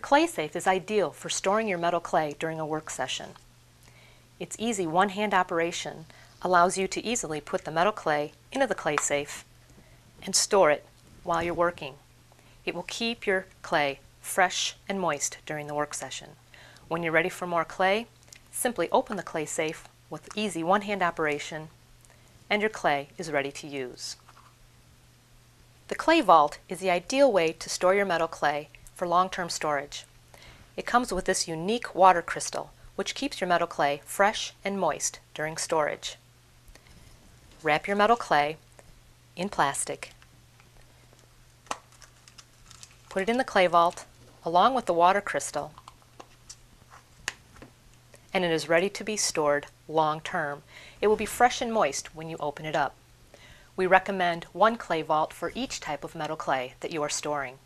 ClaySafe is ideal for storing your metal clay during a work session. Its easy one-hand operation allows you to easily put the metal clay into the ClaySafe and store it while you're working. It will keep your clay fresh and moist during the work session. When you're ready for more clay, simply open the ClaySafe with easy one-hand operation and your clay is ready to use. The ClayVault is the ideal way to store your metal clay for long-term storage. It comes with this unique water crystal which keeps your metal clay fresh and moist during storage. Wrap your metal clay in plastic. Put it in the ClayVault along with the water crystal and it is ready to be stored long term. It will be fresh and moist when you open it up. We recommend one ClayVault for each type of metal clay that you are storing.